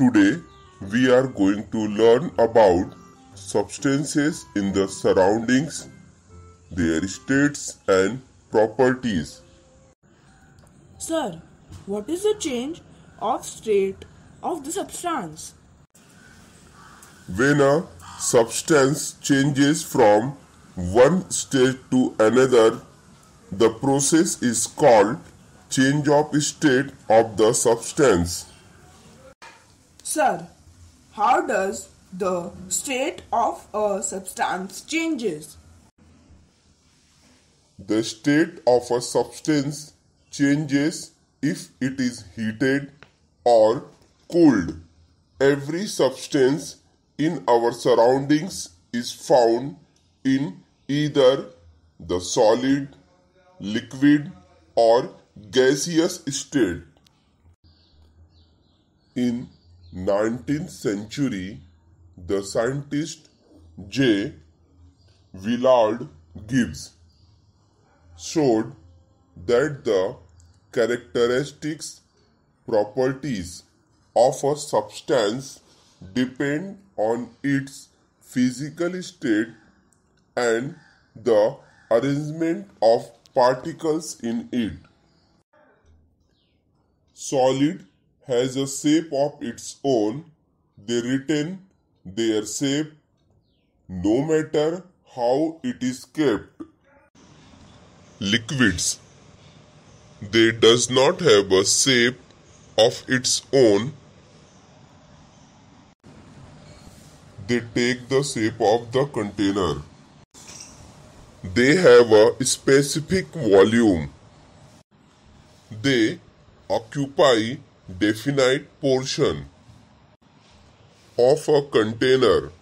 Today we are going to learn about substances in the surroundings, their states and properties. Sir, what is the change of state of the substance? When a substance changes from one state to another, the process is called change of state of the substance. Sir, how does the state of a substance changes? The state of a substance changes if it is heated or cooled. Every substance in our surroundings is found in either the solid, liquid, or gaseous state. In 19th century, the scientist J. Willard Gibbs showed that the characteristics properties of a substance depend on its physical state and the arrangement of particles in it. Solid has a shape of its own, they retain their shape no matter how it is kept. Liquids. They does not have a shape of its own. They take the shape of the container. They have a specific volume. They occupy definite portion of a container.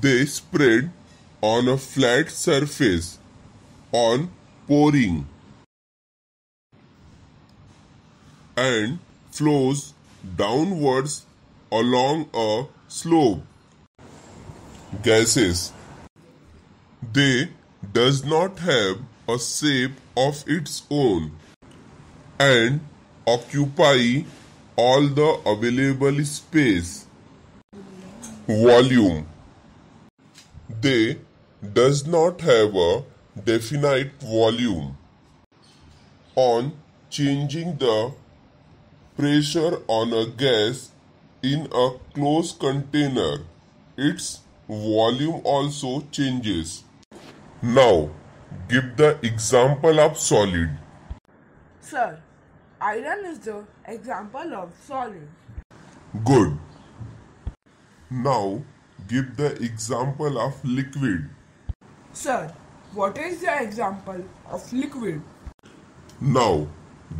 They spread on a flat surface on pouring and flows downwards along a slope. Gases. They does not have a shape of its own and occupy all the available space. Volume. They does not have a definite volume. On changing the pressure on a gas in a closed container its volume also changes. Now give the example of solid. Sir, iron is the example of solid. good now give the example of liquid Sir, what is the example of liquid? now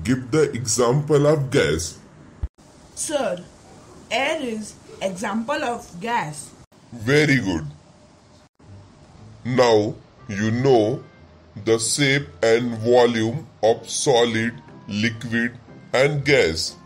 give the example of gas Sir, air is example of gas. Very good. Now you know the shape and volume of solid, liquid, and gas.